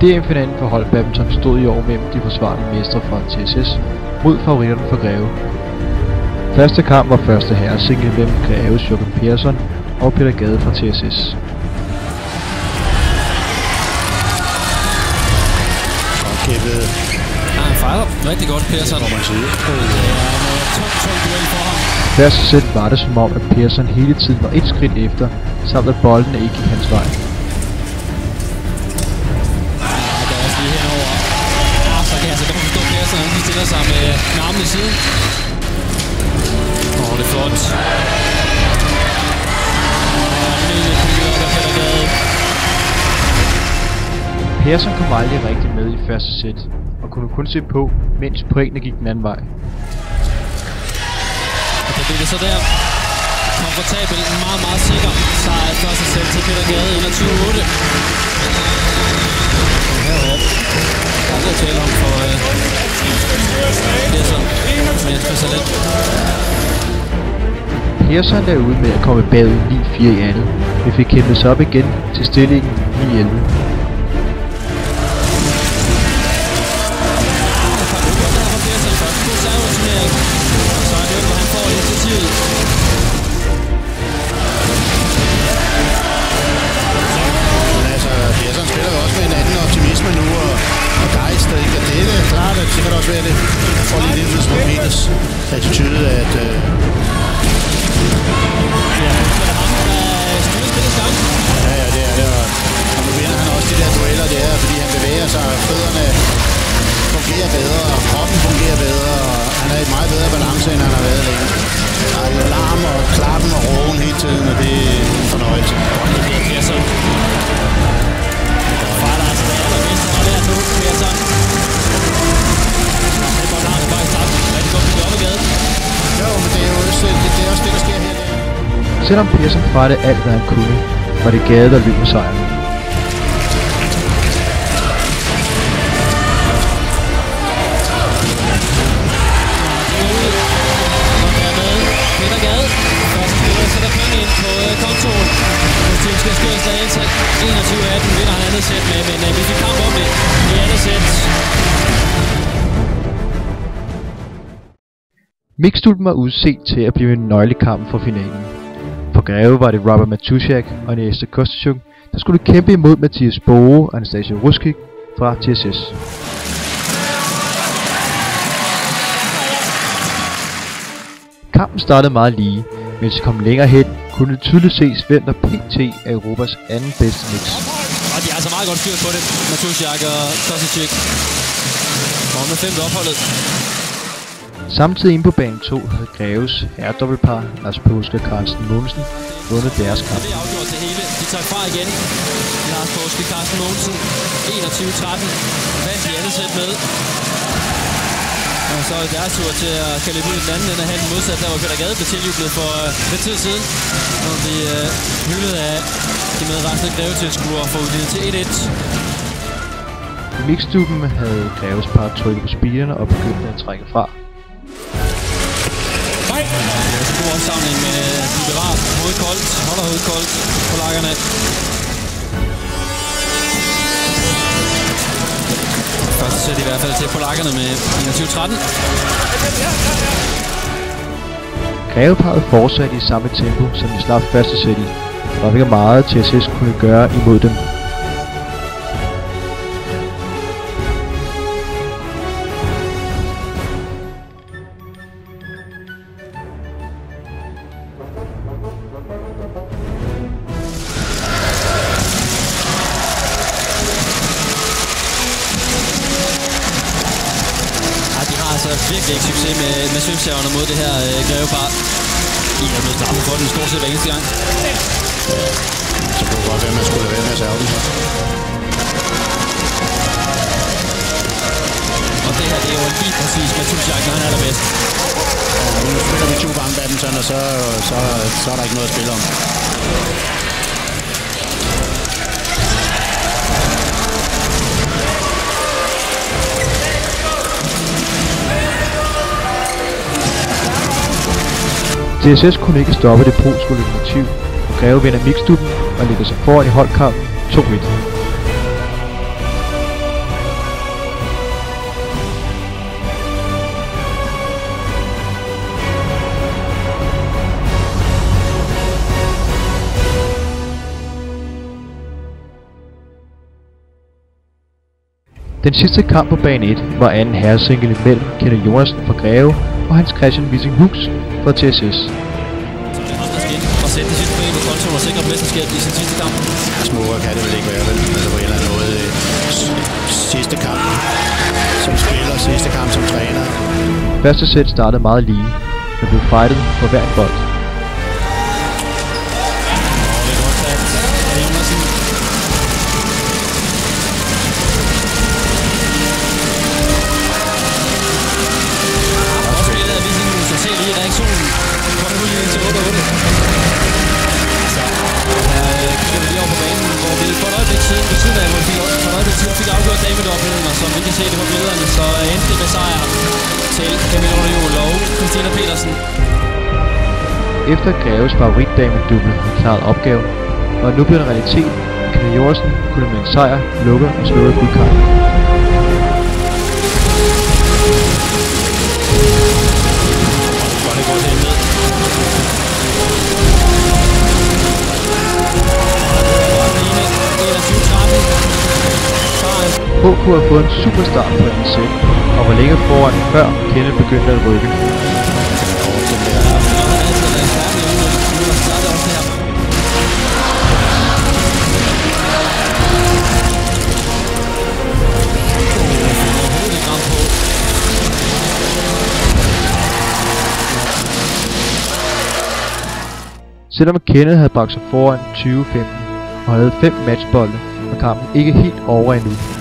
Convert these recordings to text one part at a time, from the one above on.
DM-finalen for hold badminton stod i år mellem de forsvarende mestre fra TSS mod favoritterne for Greve. Første kamp var første herresingle mellem Greves Jørgen Persson og Peter Gade fra TSS. Og kæmpede, Ja, han fejler rigtig godt, Persson. må man sige. Det er en. Første sæt var det som om, at Persson hele tiden var et skridt efter, samt at bolden ikke gik hans vej. Stiller sig med, med armene i siden. Åh, det er flot. Persson kom aldrig rigtig med i første sæt, og kunne kun se på, mens pointene gik den anden vej. Og der bliver det så der komfortabel, meget, meget sikker sejr første sæt til Peter Gade 21-8. Der er noget tale om for øh, Persson med Jens Christian Pearson er ude med at komme bagud 9-4 i andet, men fik kæmpet sig op igen til stillingen 9-11. Gejst, ikke? Og det er klart, at det kan også være, at det får lidt indflydelse på Peters attitude, at øh, ja, ja, det er det, og, nu vinder han også de der dueller der, fordi han bevæger sig, og fødderne fungerer bedre, og kroppen fungerer bedre, og han er i meget bedre balance, end han har været længe. Der er larm og klappen og roen hele tiden, og det er en fornøjelse. Jo, men det er jo også det, det, er også det der sker her. Selvom Persson fejlede alt, hvad han kunne, var det Gade, der løb med sejren. Andet sæt med, men øh, vi fik kamp om det i andet sæt. Mixdulten var udset til at blive en nøglekamp for finalen. For Greve var det Robert Matusiak og Næste Kostachuk, der skulle kæmpe imod Mathias Boge og Anastasia Ruskik fra TSS. Kampen startede meget lige, men hvis kom længere hen, kunne det tydeligt ses, hvem der pt. er Europas anden bedste mix. Altså meget godt styr på det. Matusiak og Kosicek. Og med femte opholdet. Samtidig inde på bane 2 havde Greves herredobbeltpar Lars Påske og Carsten Mogensen vundet deres kamp. Det er afgjort det hele. De tager fra igen. Lars Påske, Carsten Mogensen. 21-13. Vandt i andet sæt med. Og så er det deres tur til at kalde ud i den anden ende af handen modsat, der var Peter Gade blev tiljublet for øh, lidt tid siden. Og vi øh, hyldet af de medrejsende grevetilskuere for udlignet til 1-1. I mixduben havde Greves par trykket på speederne og begyndt at trække fra. Nej! God opsamling med de bevarer hovedet koldt. Holder hovedet koldt på lakkerne. Første sæt i hvert fald til polakkerne med 21-13. Greveparet fortsatte i samme tempo, som de slap første sæt i. Der var ikke meget TSS kunne gøre imod dem. Virkelig ikke succes med, med søvnsaverne mod det her øh, grevepar. I er blevet straffet for den stort set hver eneste gang. Så kunne godt være, at man skulle lade være med at serve den. Og det her, det er jo lige præcis Matusiak, når han er der bedst. Og nu spiller vi to gange badminton, og så, så, så er der ikke noget at spille om. DSS kunne ikke stoppe det polske lokomotiv, og Greve vinder mixduppen og ligger sig foran i holdkamp 2-1. Den sidste kamp på bane 1 var anden herresingle mellem Kenneth Jonasen fra Greve og Hans Christian Wissing Hus fra TSS. Så er det ham, der skal ind og sætte de sidste point på kontoen og sikre mesterskabet i sin sidste kamp. Ja, smukkere kan det vel ikke være, vel? Altså på en eller anden måde. øh, Sidste kamp som spiller, sidste kamp som træner. Første sæt startede meget lige, men blev fightet for hver bold. Til Camilla Rodrigo og Christina Petersen. Efter Greves favoritdame double har klaret opgaven, var nu blevet en realitet, at Kenneth Jonasen kunne med en sejr lukke og slå et guldkart. Godt. HK har fået en superstart på anden sæt, og var længere foran før Kenneth begyndte at rykke. Selvom Kenneth havde bragt sig foran 20-15 og havde fem matchbolde, var kampen ikke helt over endnu.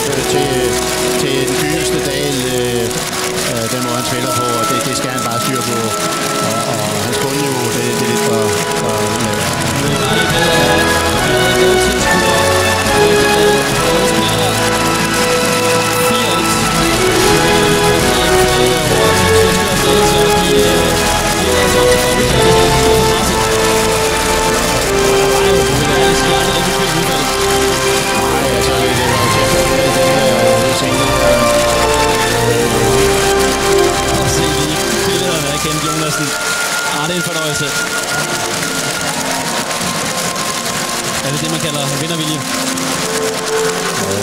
Selvfølgelig til, øh, til, til den dyreste dal, øh, øh, den måde han spiller på, og det, det skal han bare styre på. Af Ah, det er en fornøjelse. Er det det, man kalder vindervilje?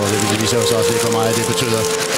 Og det viser jo så også lidt for mig, at det betyder.